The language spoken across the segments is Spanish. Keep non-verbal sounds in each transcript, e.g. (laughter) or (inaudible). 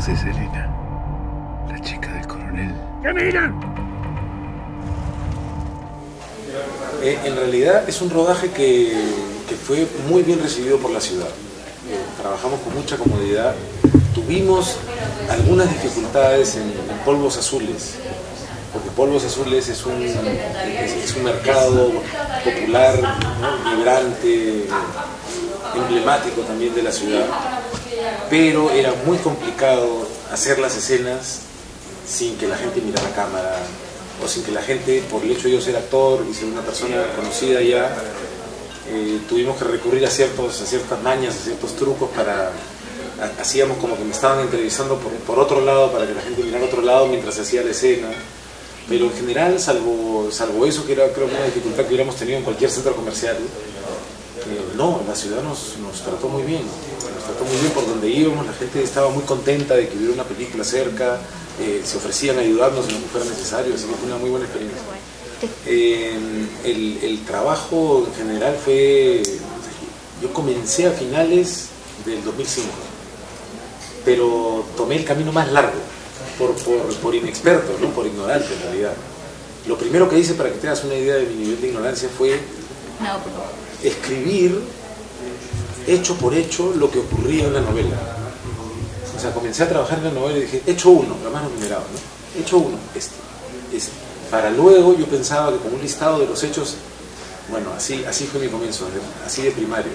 hace Selena? La chica del coronel. ¡Que miran! Eh, en realidad es un rodaje que, que fue muy bien recibido por la ciudad. Eh, trabajamos con mucha comodidad. Tuvimos algunas dificultades en, en Polvos Azules, porque Polvos Azules es un, es, es un mercado popular, ¿no? vibrante, emblemático también de la ciudad, pero era muy complicado hacer las escenas sin que la gente mirara la cámara o sin que la gente, por el hecho de yo ser actor y ser una persona conocida ya, eh, tuvimos que recurrir a, ciertos, a ciertas mañas, a ciertos trucos para... ha- Hacíamos como que me estaban entrevistando por, por otro lado para que la gente mirara otro lado mientras hacía la escena. Pero en general, salvo, salvo eso, que era creo una dificultad que hubiéramos tenido en cualquier centro comercial, eh, no, la ciudad nos, nos trató muy bien, trató muy bien por donde íbamos, la gente estaba muy contenta de que hubiera una película cerca, eh, se ofrecían a ayudarnos en lo que fuera necesario, así que fue una muy buena experiencia. Eh, el, el trabajo en general fue, yo comencé a finales del 2005, pero tomé el camino más largo, por, por, por inexperto, ¿no? por ignorante en realidad. Lo primero que hice, para que te hagas una idea de mi nivel de ignorancia, fue escribir hecho por hecho lo que ocurría en la novela. O sea, comencé a trabajar en la novela y dije, hecho uno, lo más numerado, ¿no? Hecho uno, este, este. Para luego yo pensaba que con un listado de los hechos, bueno, así, así fue mi comienzo, de- así de primario.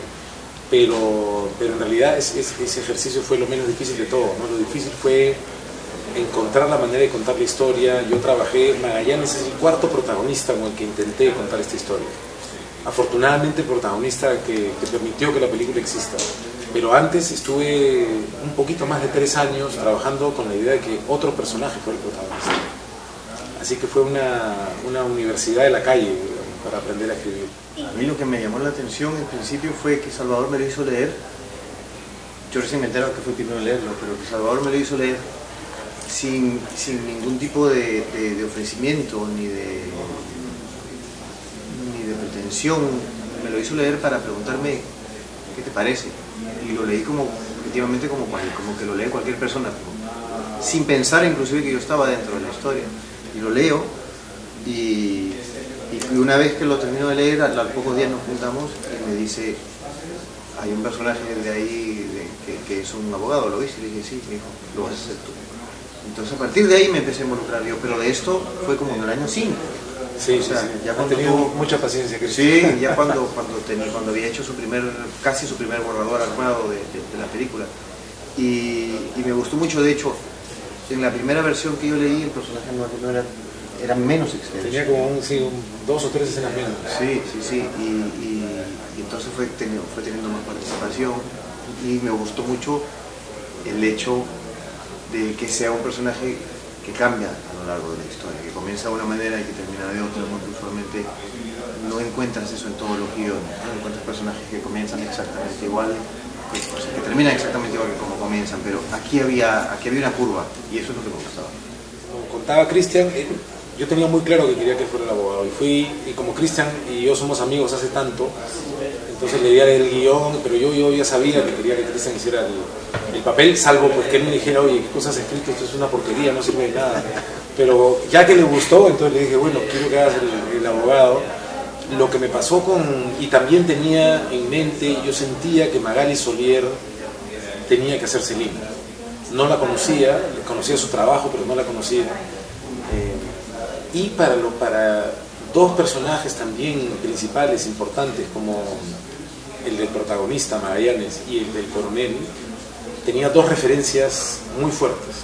Pero, pero en realidad es- es- ese ejercicio fue lo menos difícil de todo, ¿no? Lo difícil fue encontrar la manera de contar la historia. Yo trabajé, Magallanes es el cuarto protagonista con el que intenté contar esta historia afortunadamente el protagonista que, que permitió que la película exista. Pero antes estuve un poquito más de tres años trabajando con la idea de que otro personaje fuera el protagonista. Así que fue una, una universidad de la calle para aprender a escribir. A mí lo que me llamó la atención en principio fue que Salvador me lo hizo leer. Yo recién me entero que fue primero leerlo, pero que Salvador me lo hizo leer sin, sin ningún tipo de ofrecimiento ni de, Me lo hizo leer para preguntarme qué te parece. Y lo leí como, efectivamente, como, como que lo lee cualquier persona, sin pensar inclusive que yo estaba dentro de la historia. Y lo leo y, y una vez que lo termino de leer, al, al pocos días nos juntamos y me dice, hay un personaje de ahí que es un abogado, ¿lo viste? Y le dije, sí, me dijo, lo vas a hacer tú. Entonces a partir de ahí me empecé a involucrar yo, pero de esto fue como en el año 5. Sí, O sea, sí, sí. ya cuando tenido tuvo- mucha paciencia. Sí, (laughs) ya cuando, cuando, tenía, cuando había hecho su primer, casi su primer borrador armado de, de- de la película. Y, y me gustó mucho, de hecho, en la primera versión que yo leí, el personaje no, no era, era menos extenso. Tenía como un, sí, un- dos o tres escenas menos. Sí, sí, sí. Y, y- y entonces fue teniendo, fue teniendo más participación y me gustó mucho el hecho de que sea un personaje que cambia a lo largo de la historia, que comienza de una manera y que termina de otra, porque usualmente no encuentras eso en todos los guiones, no encuentras personajes que comienzan exactamente igual, que, o sea, que terminan exactamente igual que como comienzan, pero aquí había, aquí había una curva y eso es lo que me gustaba. Como contaba Cristian, eh, yo tenía muy claro que quería que fuera el abogado. Y fui, y como Cristian y yo somos amigos hace tanto, entonces le di el guion, pero yo, yo ya sabía que quería que Cristian hiciera el, el papel, salvo pues que él me dijera, oye, ¿qué cosas has escrito? Esto es una porquería, no sirve de nada. Pero ya que le gustó, entonces le dije, bueno, quiero que hagas el, abogado. Lo que me pasó con, y también tenía en mente, yo sentía que Magali Solier tenía que hacer Celina. No la conocía, conocía su trabajo, pero no la conocía. Eh, y para, lo, para dos personajes también principales, importantes, como el del protagonista Magallanes y el del coronel, tenía dos referencias muy fuertes.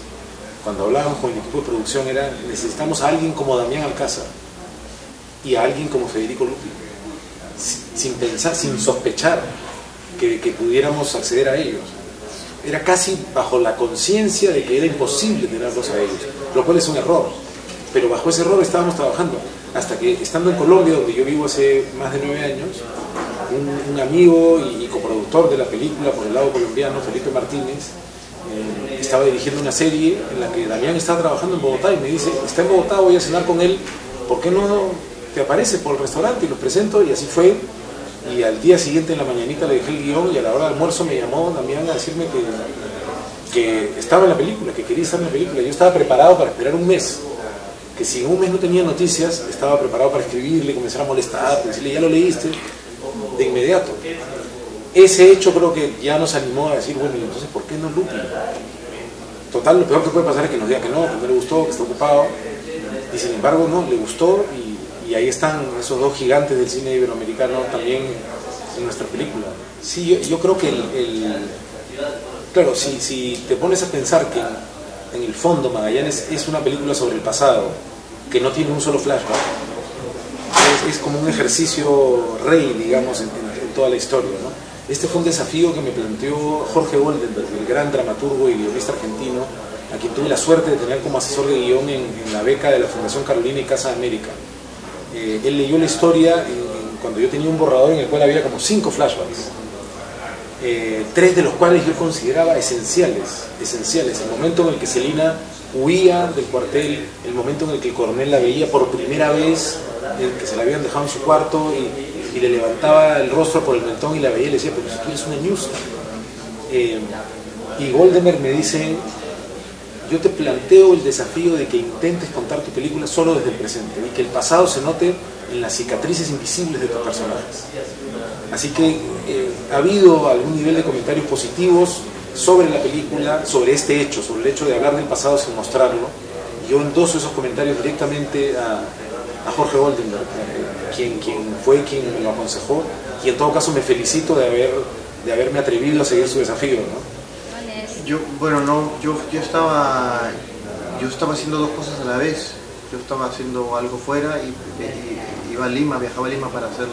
Cuando hablábamos con el equipo de producción era, necesitamos a alguien como Damián Alcázar y a alguien como Federico Lupi, sin, pensar, sin sospechar que, que pudiéramos acceder a ellos era casi bajo la conciencia de que era imposible tenerlos a ellos, lo cual es un error. Pero bajo ese error estábamos trabajando. Hasta que estando en Colombia, donde yo vivo hace más de nueve años, un, amigo y, coproductor de la película por el lado colombiano, Felipe Martínez, eh, estaba dirigiendo una serie en la que Damián estaba trabajando en Bogotá y me dice, está en Bogotá, voy a cenar con él, ¿por qué no te aparece por el restaurante? Y los presento y así fue. Y al día siguiente en la mañanita le dejé el guion y a la hora del almuerzo me llamó Damián a decirme que estaba en la película, que quería estar en la película. Yo estaba preparado para esperar un mes. Que si en un mes no tenía noticias, estaba preparado para escribirle, comenzar a molestar, decirle, ya lo leíste, de inmediato. Ese hecho creo que ya nos animó a decir, bueno, entonces, ¿por qué no Lupi? Total, lo peor que puede pasar es que nos diga que no, que no le gustó, que está ocupado. Y sin embargo, no, le gustó y, ahí están esos dos gigantes del cine iberoamericano también en nuestra película. Sí, yo, creo que el claro, si, si te pones a pensar que en el fondo Magallanes es una película sobre el pasado, que no tiene un solo flashback, es, como un ejercicio rey, digamos, en, toda la historia. Este fue un desafío que me planteó Jorge Goldenberg, el gran dramaturgo y guionista argentino, a quien tuve la suerte de tener como asesor de guion en, la beca de la Fundación Carolina y Casa de América. Eh, él leyó la historia cuando yo tenía un borrador en el cual había como cinco flashbacks eh, tres de los cuales yo consideraba esenciales, esenciales. El momento en el que Celina huía del cuartel, el momento en el que el coronel la veía por primera vez, el que se la habían dejado en su cuarto y, le levantaba el rostro por el mentón y la veía y le decía, pero si tú eres una ñusa. Eh, y Goldemer me dice, yo te planteo el desafío de que intentes contar tu película solo desde el presente y que el pasado se note en las cicatrices invisibles de tus personajes. Así que eh, ha habido algún nivel de comentarios positivos sobre la película, sobre este hecho, sobre el hecho de hablar del pasado sin mostrarlo. Yo endoso esos comentarios directamente a, a Jorge Goldenberg, eh, quien, quien fue quien me lo aconsejó, y en todo caso me felicito de, haber, de haberme atrevido a seguir su desafío. ¿no? Yo, bueno, no, yo, yo estaba yo estaba haciendo dos cosas a la vez. Yo estaba haciendo algo fuera y, y- iba a Lima, viajaba a Lima para hacer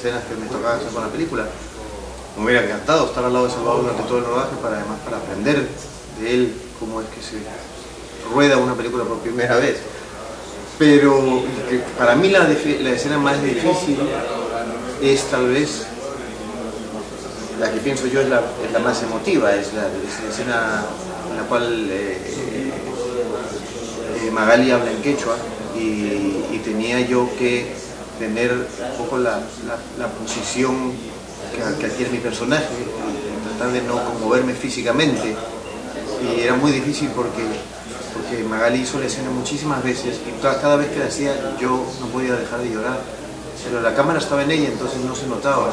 escenas que me tocaba hacer con la película. Me hubiera encantado estar al lado de Salvador durante todo el rodaje para además para aprender de él cómo es que se rueda una película por primera vez. Pero para mí la, escena más difícil es tal vez la que pienso yo es la, más emotiva, es la, es la escena en la cual eh, eh, Magali habla en quechua y, y tenía yo que tener un poco la, la- posición que, que adquiere mi personaje tratar de no conmoverme físicamente. Y era muy difícil porque, porque Magali hizo la muchísimas veces y ca- cada vez que la hacía yo no podía dejar de llorar. Pero la cámara estaba en ella, entonces no se notaba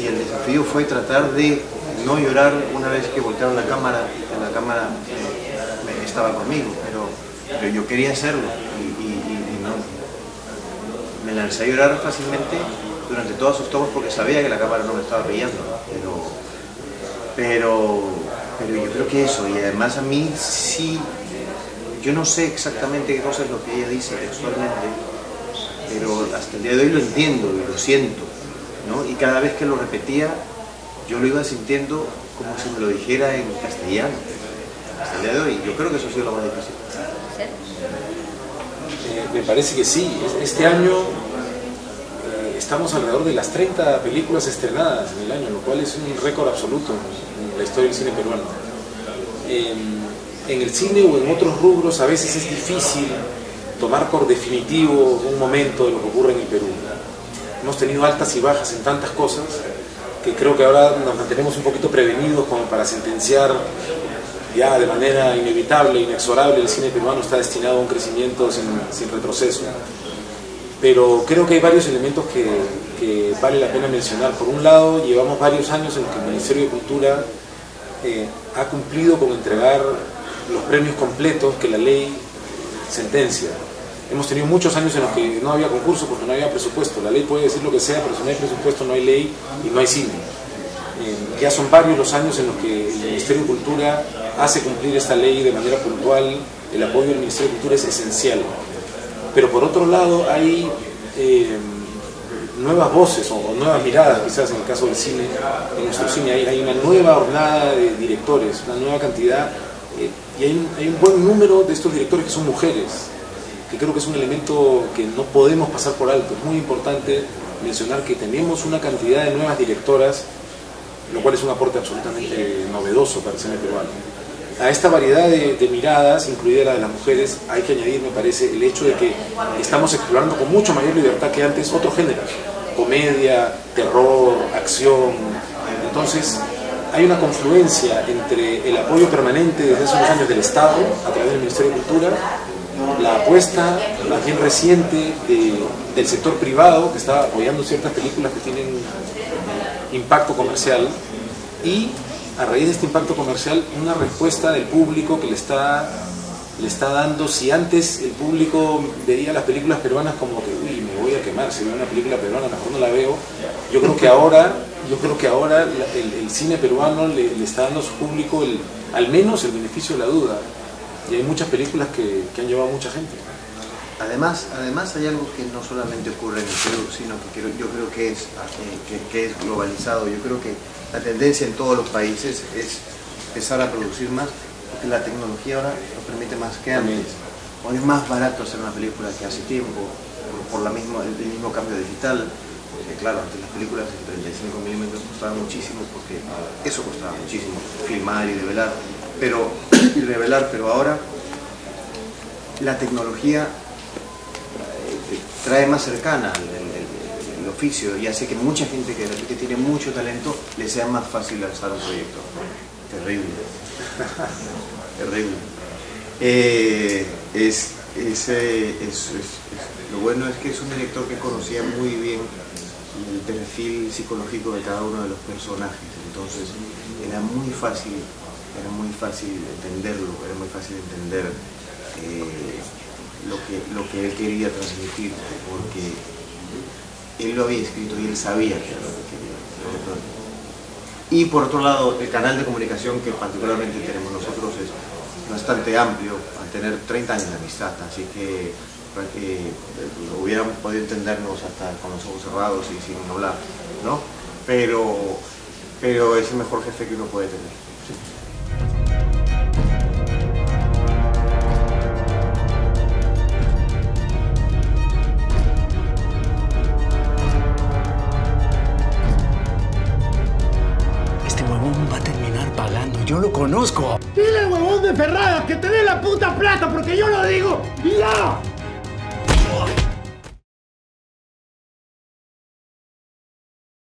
y el desafío fue tratar de no llorar una vez que voltearon la cámara que la cámara estaba conmigo, pero, pero yo quería hacerlo. Me lancé a llorar fácilmente durante todas sus tomas porque sabía que la cámara no me estaba pillando, pero, pero, pero yo creo que eso, y además a mí sí, yo no sé exactamente qué cosa es lo que ella dice textualmente, pero hasta el día de hoy lo entiendo y lo siento, ¿no? Y cada vez que lo repetía, yo lo iba sintiendo como si me lo dijera en castellano, hasta el día de hoy. Yo creo que eso ha sido lo más difícil. Eh, me parece que sí. Es- Este año eh, estamos alrededor de las 30 películas estrenadas en el año, lo cual es un récord absoluto en la historia del cine peruano. En, en el cine o en otros rubros a veces es difícil tomar por definitivo un momento de lo que ocurre en el Perú. Hemos tenido altas y bajas en tantas cosas que creo que ahora nos mantenemos un poquito prevenidos como para sentenciar ya de manera inevitable, inexorable, el cine peruano está destinado a un crecimiento sin, retroceso. Pero creo que hay varios elementos que, que vale la pena mencionar. Por un lado, llevamos varios años en los que el Ministerio de Cultura eh, ha cumplido con entregar los premios completos que la ley sentencia. Hemos tenido muchos años en los que no había concurso porque no había presupuesto. La ley puede decir lo que sea, pero si no hay presupuesto no hay ley y no hay cine. Eh, ya son varios los años en los que el Ministerio de Cultura hace cumplir esta ley de manera puntual. El apoyo del Ministerio de Cultura es esencial. Pero por otro lado hay eh, nuevas voces o, nuevas miradas, quizás en el caso del cine, en nuestro cine hay, una nueva hornada de directores, una nueva cantidad, eh, y hay un, hay un buen número de estos directores que son mujeres, que creo que es un elemento que no podemos pasar por alto. Es muy importante mencionar que tenemos una cantidad de nuevas directoras, lo cual es un aporte absolutamente novedoso para el cine peruano. A esta variedad de, de miradas, incluida la de las mujeres, hay que añadir, me parece, el hecho de que estamos explorando con mucho mayor libertad que antes otros géneros, comedia, terror, acción. Entonces, hay una confluencia entre el apoyo permanente desde hace unos años del Estado a través del Ministerio de Cultura, la apuesta más bien reciente de- del sector privado que está apoyando ciertas películas que tienen impacto comercial y a raíz de este impacto comercial una respuesta del público que le está le está dando si antes el público veía las películas peruanas como que uy me voy a quemar si veo una película peruana mejor no la veo yo creo que ahora yo creo que ahora el, cine peruano le, le está dando a su público el, al menos el beneficio de la duda. Y hay muchas películas que, que han llevado a mucha gente Además, además hay algo que no solamente ocurre en el Perú, sino que creo- yo creo que es, eh, que, que es globalizado. Yo creo que la tendencia en todos los países es empezar a producir más, porque la tecnología ahora nos permite más que antes. Hoy es más barato hacer una película que hace tiempo, por, por la misma, el, mismo cambio digital. Porque claro, antes las películas en 35 milímetros costaban muchísimo, porque eso costaba muchísimo, filmar y revelar, pero, (coughs) y revelar, pero ahora la tecnología trae más cercana el, oficio y hace que mucha gente que, que tiene mucho talento le sea más fácil lanzar un proyecto. Terrible. (laughs) Terrible. Eh, eh, es- lo bueno es que es un director que conocía muy bien el perfil psicológico de cada uno de los personajes, entonces era muy fácil, era muy fácil entenderlo, era muy fácil entender eh, lo, que, lo que él quería transmitir, porque él lo había escrito y él sabía que era lo que quería. Y por otro lado, el canal de comunicación que particularmente tenemos nosotros es bastante amplio, al tener 30 años de amistad, así que eh, hubiéramos podido entendernos hasta con los ojos cerrados y sin hablar, ¿no? Pero, pero es el mejor jefe que uno puede tener. Conozco. Dile huevón de Ferrada que te dé la puta plata porque yo lo digo ya.